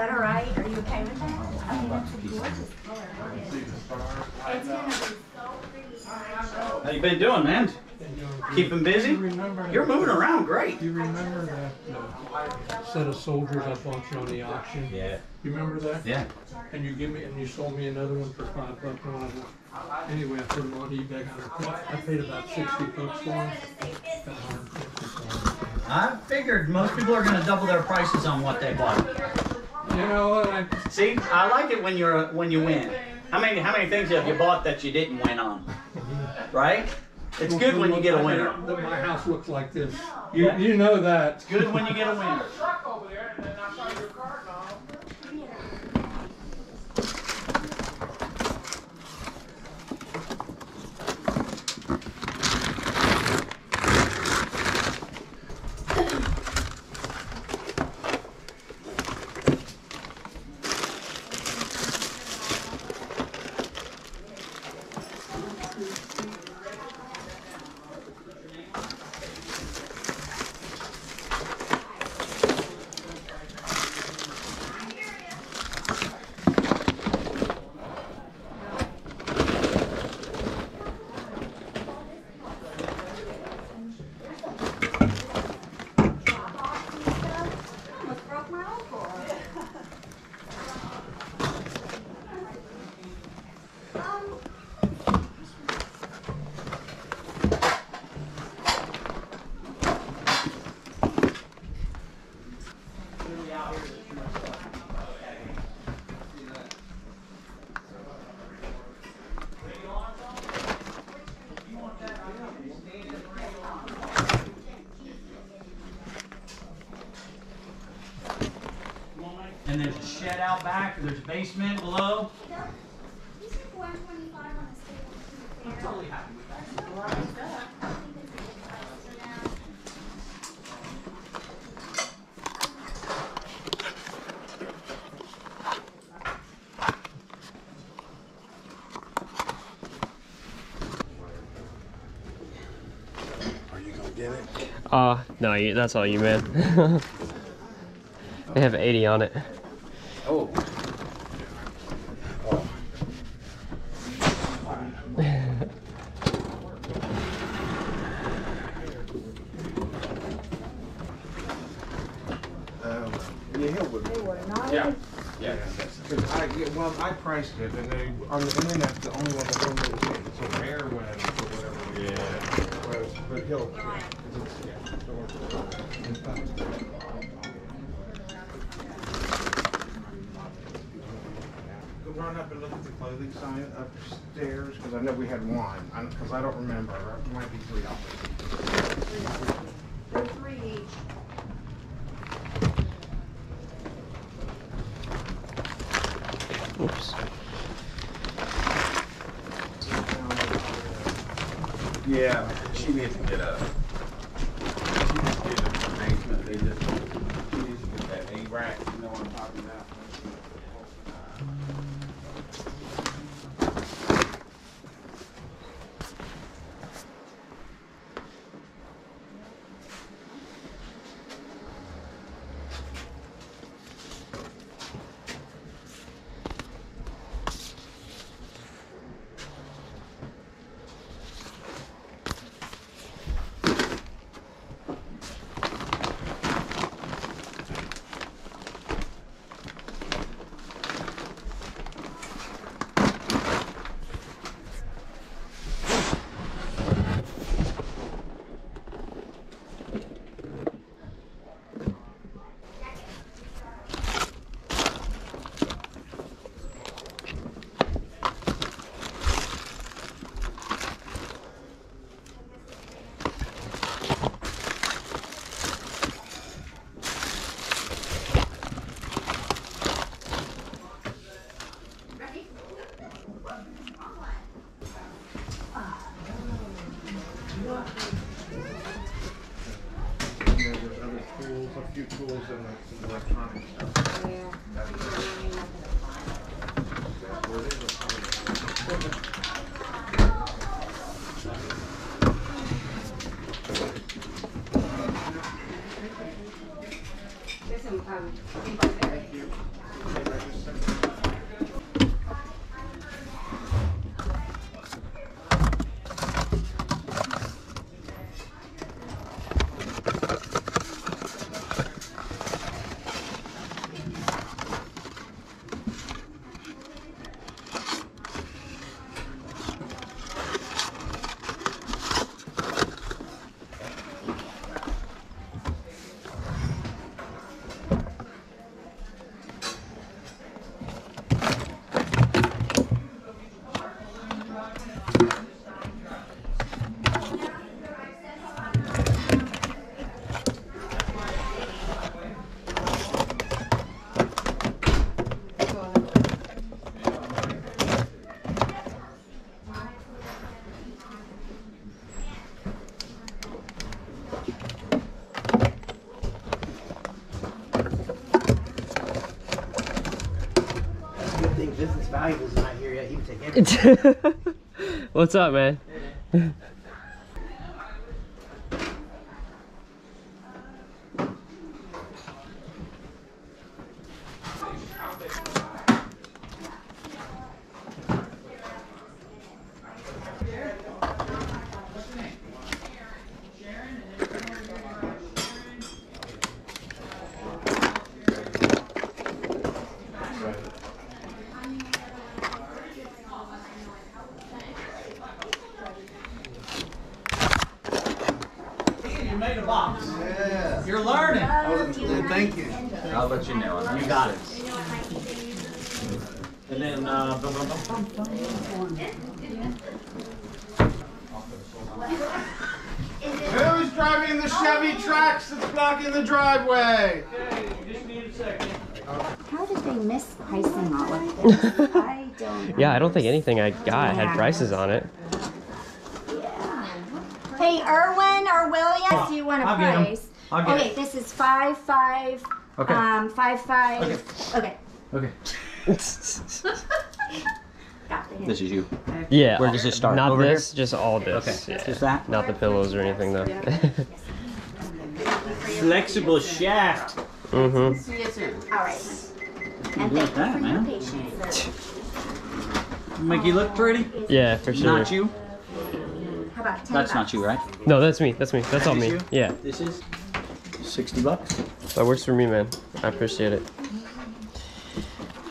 that all right? Are you okay with that? I mean, it's a gorgeous color. It's gonna be so pretty. How you been doing, man? Keeping busy? You remember You're moving around great. You remember that uh, set of soldiers I bought you on the auction? Yeah. You remember that? Yeah. And you give me, and you sold me another one for five bucks. when I Anyway, I put them on eBay. I paid about sixty bucks for them. Got 150 for 'em. I figured most people are gonna double their prices on what they bought. You know what? I, See, I like it when you're when you win. How many how many things have you bought that you didn't win on? Right? It's good when you get a winner. That my house looks like this. You, you know that. It's good when you get a winner. Out back. There's a basement below. you said one twenty-five on the state. I'm totally happy with that. Are you gonna get it? Uh, no, you, that's all you, man. they have 80 on it. Oh. Yeah, he'll would. Yeah. Yeah. Cause I, yeah, well, I priced it, and they, on the internet, the only one that told me was it's a rare one or whatever. Yeah. Was, but he'll, yeah, 'cause it's, yeah, don't worry. Go run up and look at the clothing sign upstairs, cause I know we had one, cause I don't remember, it might be three dollars. They're three each. Oops. Yeah, she needs to get a, she needs to get an arrangement, they just, she needs to get that A-rack, you know what I'm talking about? And then there's other tools, a few tools and like some electronic stuff. That's where it is. There's some, um, info there. Good thing Vincent's Valuables not here yet. He would take everything. What's up, man? You made a box. You're learning. Thank you. I'll let you know. You got it. And then, uh, bum, bum, bum, bum, bum. Who's driving the Chevy Trax that's blocking the driveway? Just need a second. How did they miss pricing all of this? I don't. Yeah, I don't think anything I got had prices on it. Hey, Erwin or Williams, do you want a I'll get 'em. price? I'll get Okay, it. this is five, five, Okay. um, five, five, okay. Okay. Got the hint. This is you. yeah. Where does it start? Not Over here? this, just all this. Okay. Yeah. Just that? Not the pillows or anything though. Flexible shaft. mm-hmm. All right. And Look at thank that, you for your man. patience. Make you look pretty? Yeah, for sure. Not you? How about ten That's not you, right? No, that's me. That's me. That's all me. you? Yeah, This is 60 bucks. That works for me, man. I appreciate it.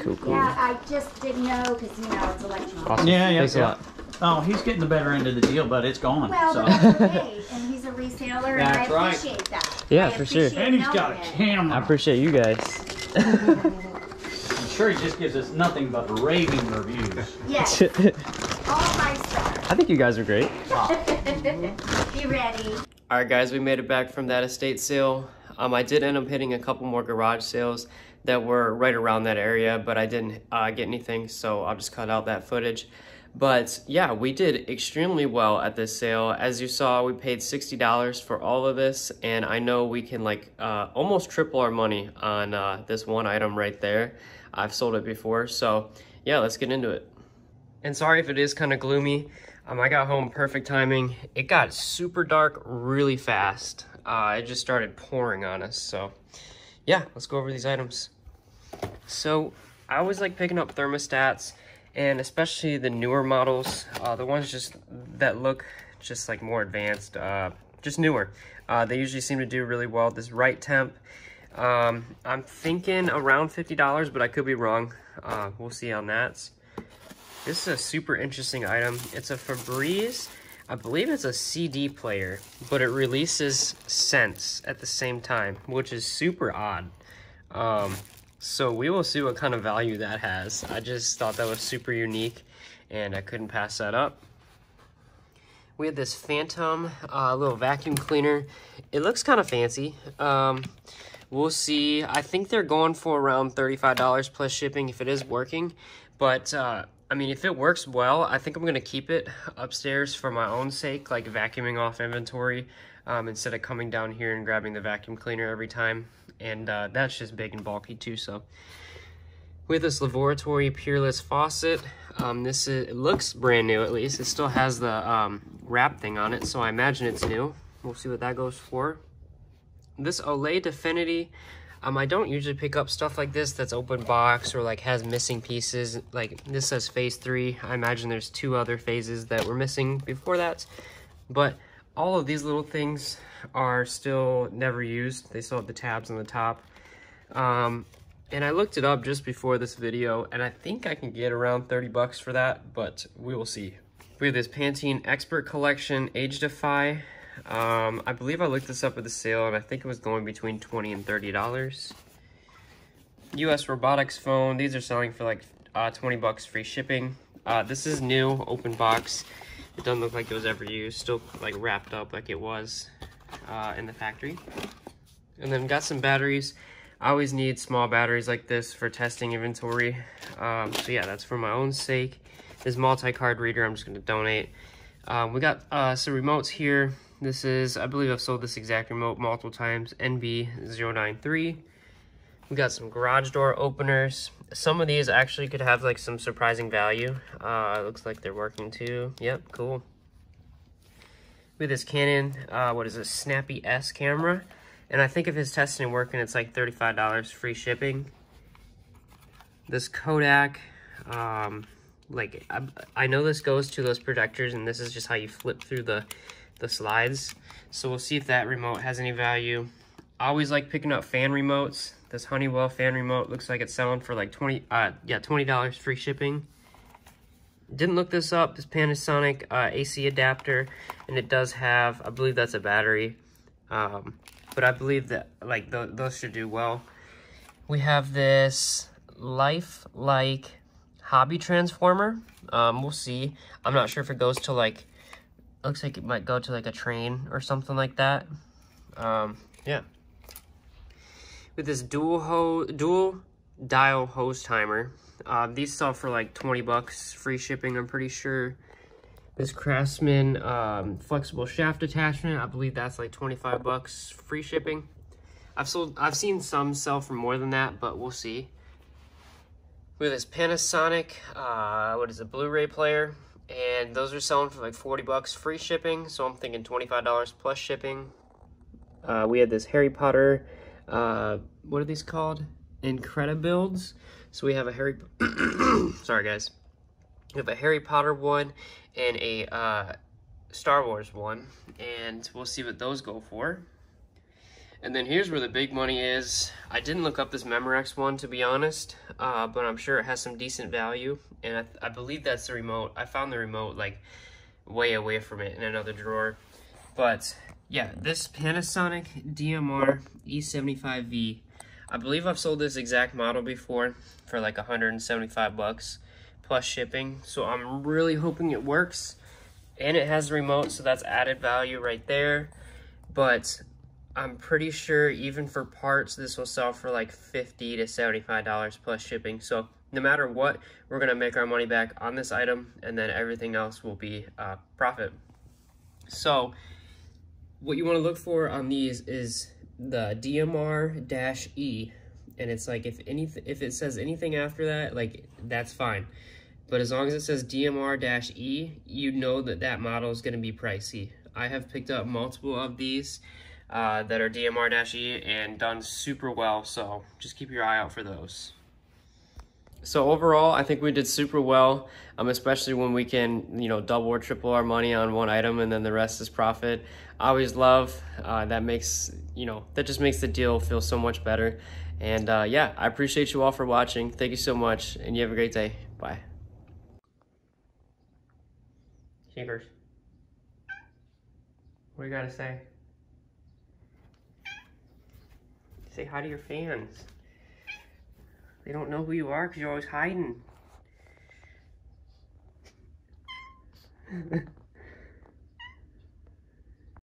Cool, cool. Yeah, I just didn't know because you know it's electronic. Awesome. Yeah, yeah, Thanks a lot. Oh, he's getting the better end of the deal, but it's gone. Well, so. but that's okay, and he's a reseller, and I That's right. appreciate that. Yeah, I for sure. And he's got a camera. I appreciate you guys. I'm sure he just gives us nothing but raving reviews. Yes, all five stars. I think you guys are great. Be ready. All right, guys, we made it back from that estate sale. Um, I did end up hitting a couple more garage sales that were right around that area, but I didn't uh, get anything, so I'll just cut out that footage. But yeah, we did extremely well at this sale. As you saw, we paid $60 for all of this, and I know we can like uh, almost triple our money on uh, this one item right there. I've sold it before, so yeah, let's get into it. And sorry if it is kind of gloomy. Um, I got home perfect timing. It got super dark really fast. Uh, it just started pouring on us. So, yeah, let's go over these items. So, I always like picking up thermostats, and especially the newer models, uh, the ones just that look just like more advanced, uh, just newer. Uh, they usually seem to do really well. This RiteTemp, um, I'm thinking around $50, but I could be wrong. Uh, we'll see on that. This is a super interesting item. It's a Febreze. I believe it's a CD player, but it releases scents at the same time, which is super odd. Um, so we will see what kind of value that has. I just thought that was super unique, and I couldn't pass that up. We had this Phantom uh, little vacuum cleaner. It looks kind of fancy. Um, we'll see. I think they're going for around $35 plus shipping if it is working. But, uh, I mean, if it works well, I think I'm going to keep it upstairs for my own sake, like vacuuming off inventory um, instead of coming down here and grabbing the vacuum cleaner every time. And uh, that's just big and bulky too, so. With this Laboratory Peerless faucet, um, this is, looks brand new at least. It still has the um, wrap thing on it, so I imagine it's new. We'll see what that goes for. This Olay Definity Um, I don't usually pick up stuff like this that's open box or like has missing pieces. Like this says phase three. I imagine there's two other phases that were missing before that. But all of these little things are still never used. They still have the tabs on the top. Um, and I looked it up just before this video and I think I can get around 30 bucks for that, but we will see. We have this Pantene Expert Collection Age Defy. Um, I believe I looked this up at the sale and I think it was going between 20 and $30. US Robotics phone. These are selling for like uh, 20 bucks free shipping. Uh, this is new, open box. It doesn't look like it was ever used. Still like wrapped up like it was uh, in the factory. And then got some batteries. I always need small batteries like this for testing inventory. Um, so yeah, that's for my own sake. This multi-card reader I'm just going to donate. Um, we got uh, some remotes here. This is, I believe I've sold this exact remote multiple times, NB093. We got some garage door openers. Some of these actually could have like some surprising value. Uh, looks like they're working too. Yep, cool. With this Canon, uh, what is this, Snappy S camera. And I think if it's testing and working, it's like $35 free shipping. This Kodak, um, like, I, I, know this goes to those projectors, and this is just how you flip through the, the slides. So we'll see if that remote has any value. Always like picking up fan remotes. This Honeywell fan remote looks like it's selling for like 20, uh, yeah, $20 free shipping. Didn't look this up, this Panasonic uh, AC adapter, and it does have, I believe that's a battery. Um, but I believe that like th those should do well. We have this life like hobby transformer. Um, we'll see. I'm not sure if it goes to like, looks like it might go to like a train or something like that. Um, yeah. With this dual ho dual dial hose timer. Uh, these sell for like 20 bucks free shipping, I'm pretty sure. This Craftsman um, flexible shaft attachment, I believe that's like 25 bucks free shipping. I've sold, I've seen some sell for more than that, but we'll see. With this Panasonic, uh, what is it, Blu-ray player, and those are selling for like 40 bucks free shipping, so I'm thinking $25 plus shipping. Uh, we had this Harry Potter, uh, what are these called? Incredibuilds. So we have a Harry, sorry guys. We have a Harry Potter one and a uh, Star Wars one, and we'll see what those go for. And then here's where the big money is. I didn't look up this Memorex one, to be honest, uh, but I'm sure it has some decent value, and I, I believe that's the remote. I found the remote, like, way away from it in another drawer. But, yeah, this Panasonic DMR E75V, I believe I've sold this exact model before for like 175 bucks plus shipping. So I'm really hoping it works. And it has a remote, so that's added value right there. But I'm pretty sure even for parts, this will sell for like 50 to $75 plus shipping. So no matter what, we're gonna make our money back on this item and then everything else will be uh, profit. So what you wanna look for on these is the DMR-E and it's like if anything if it says anything after that like that's fine but as long as it says DMR-E, you know that that model is going to be pricey. I have picked up multiple of these uh, that are DMR-E and done super well, so just keep your eye out for those. So overall, I think we did super well, um, especially when we can, you know, double or triple our money on one item and then the rest is profit. I always love, uh, that makes, you know, that just makes the deal feel so much better. And uh, yeah, I appreciate you all for watching. Thank you so much, and you have a great day. Bye. Chambers. What do you gotta say? Say hi to your fans. They don't know who you are because you're always hiding.